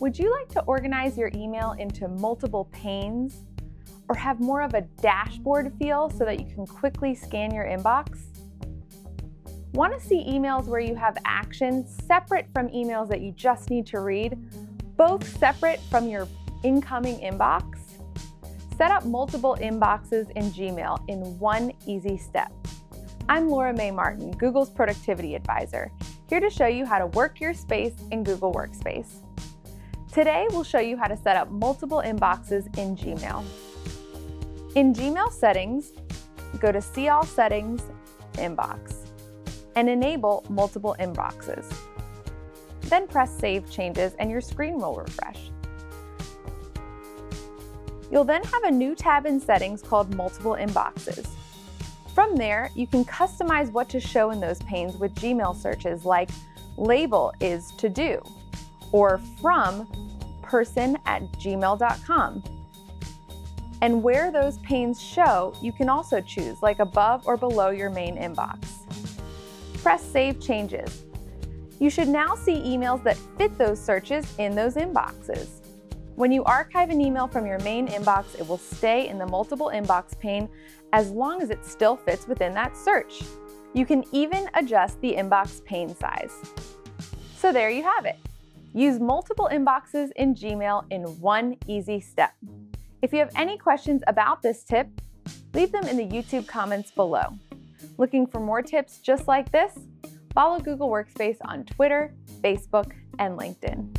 Would you like to organize your email into multiple panes or have more of a dashboard feel so that you can quickly scan your inbox? Want to see emails where you have actions separate from emails that you just need to read, both separate from your incoming inbox? Set up multiple inboxes in Gmail in one easy step. I'm Laura Mae Martin, Google's Productivity Advisor, here to show you how to work your space in Google Workspace. Today, we'll show you how to set up multiple inboxes in Gmail. In Gmail settings, go to See All Settings, Inbox, and enable multiple inboxes. Then press Save Changes and your screen will refresh. You'll then have a new tab in settings called Multiple Inboxes. From there, you can customize what to show in those panes with Gmail searches like label is to do or from person at gmail.com. And where those panes show, you can also choose like above or below your main inbox. Press Save Changes. You should now see emails that fit those searches in those inboxes. When you archive an email from your main inbox, it will stay in the multiple inbox pane as long as it still fits within that search. You can even adjust the inbox pane size. So there you have it. Use multiple inboxes in Gmail in one easy step. If you have any questions about this tip, leave them in the YouTube comments below. Looking for more tips just like this? Follow Google Workspace on Twitter, Facebook, and LinkedIn.